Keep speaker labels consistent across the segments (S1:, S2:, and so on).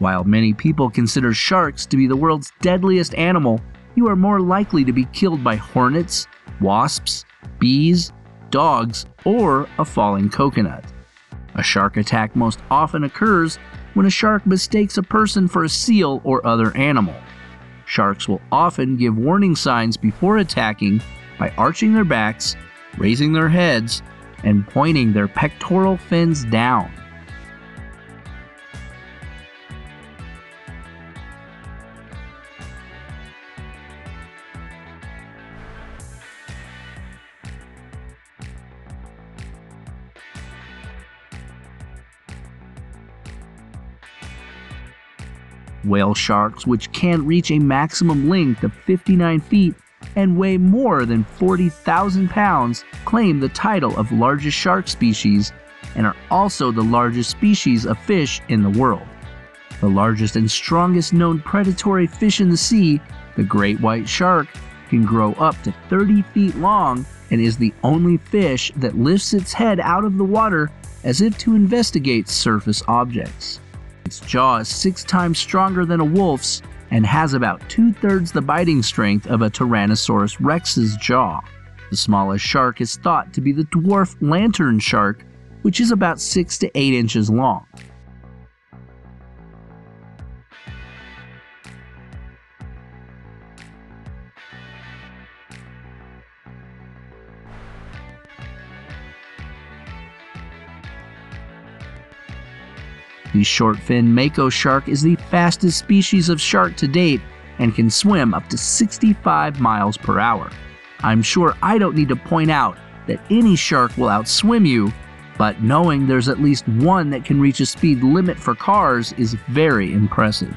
S1: While many people consider sharks to be the world's deadliest animal, you are more likely to be killed by hornets, wasps, bees, dogs, or a falling coconut. A shark attack most often occurs when a shark mistakes a person for a seal or other animal. Sharks will often give warning signs before attacking by arching their backs, raising their heads, and pointing their pectoral fins down. Whale sharks, which can reach a maximum length of 59 feet and weigh more than 40,000 pounds, claim the title of largest shark species and are also the largest species of fish in the world. The largest and strongest known predatory fish in the sea, the great white shark, can grow up to 30 feet long and is the only fish that lifts its head out of the water as if to investigate surface objects. Its jaw is six times stronger than a wolf's and has about two thirds the biting strength of a Tyrannosaurus rex's jaw. The smallest shark is thought to be the dwarf lantern shark, which is about 6 to 8 inches long. The short fin mako shark is the fastest species of shark to date and can swim up to 65 miles per hour. I'm sure I don't need to point out that any shark will outswim you, but knowing there's at least one that can reach a speed limit for cars is very impressive.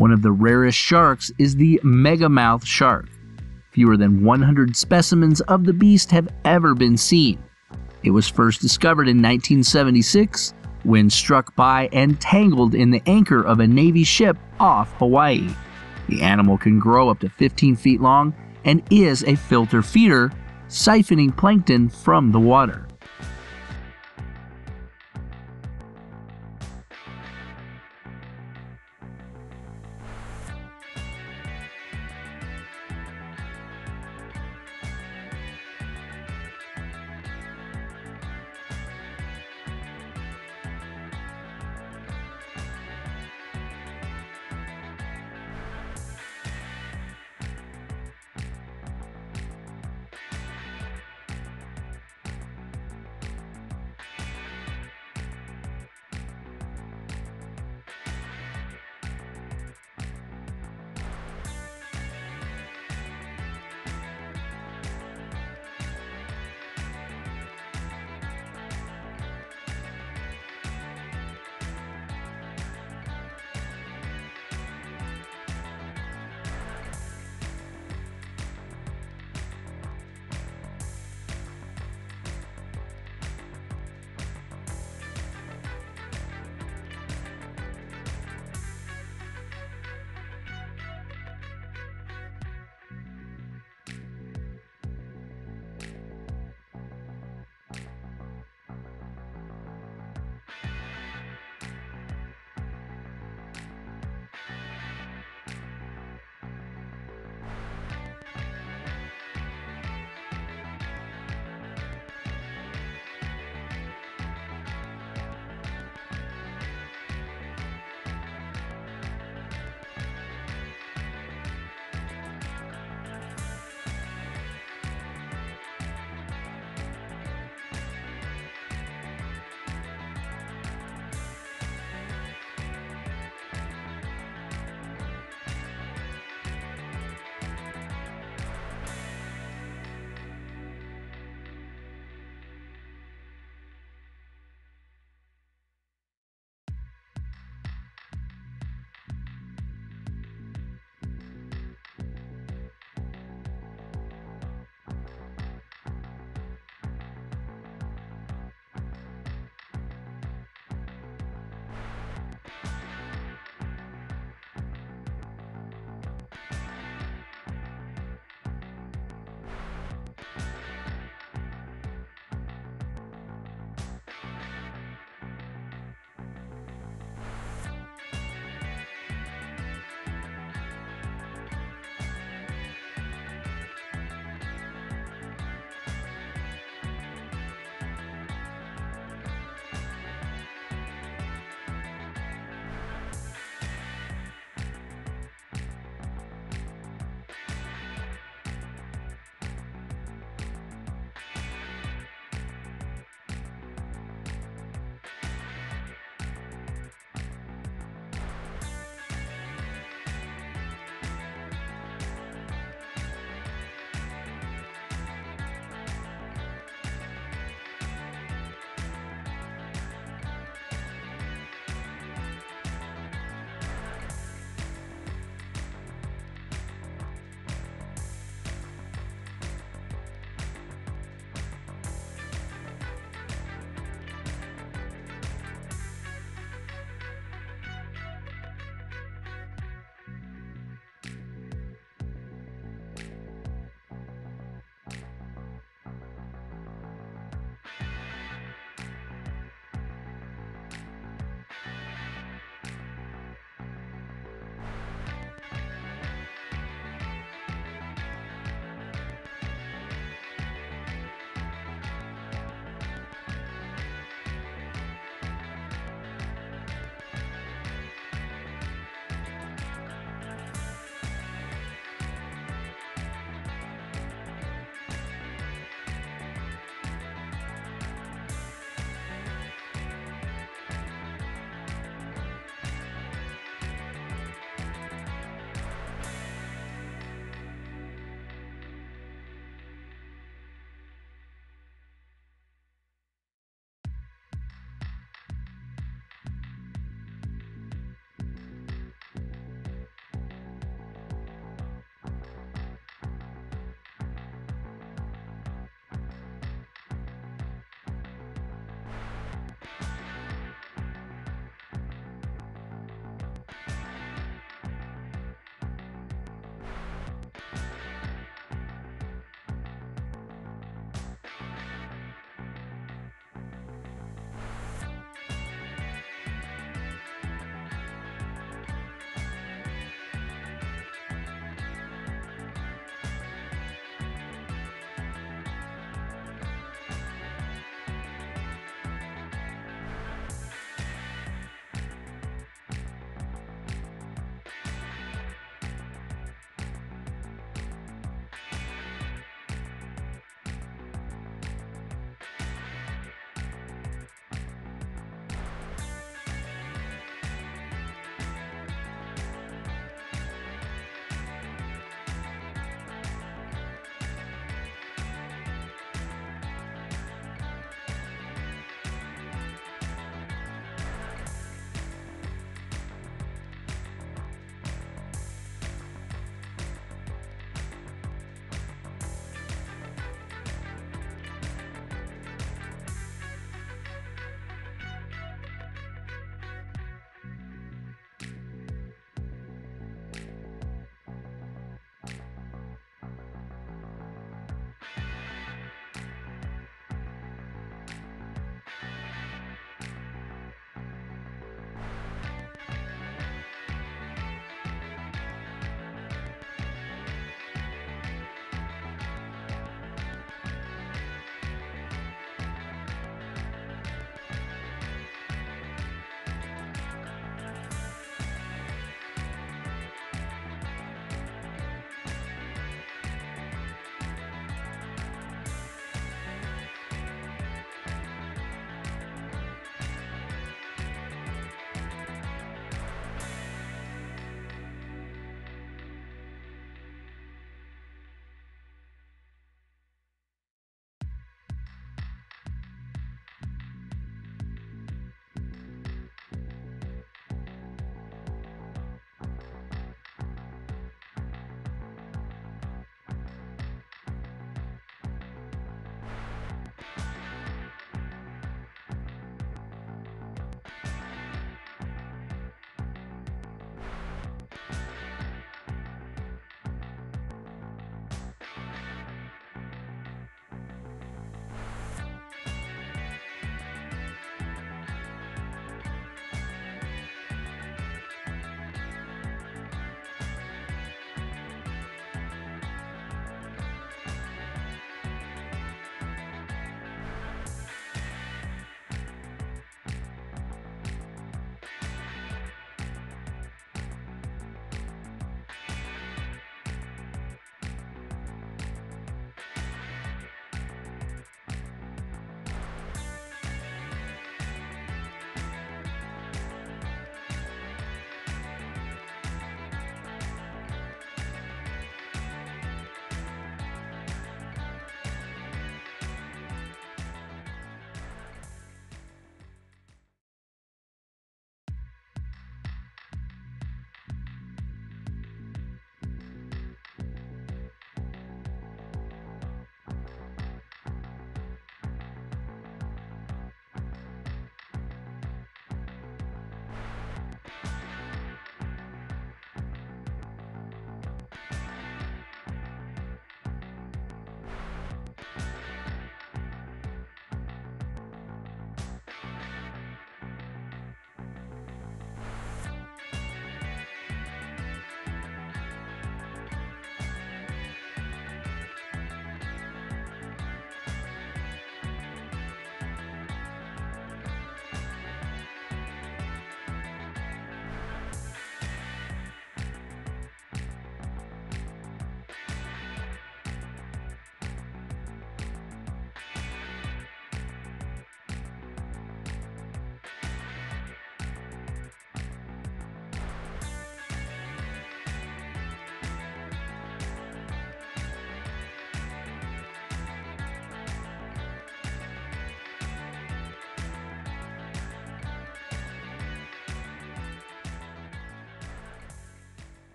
S1: One of the rarest sharks is the megamouth shark. Fewer than 100 specimens of the beast have ever been seen. It was first discovered in 1976 when struck by and tangled in the anchor of a Navy ship off Hawaii. The animal can grow up to 15 feet long and is a filter feeder, siphoning plankton from the water.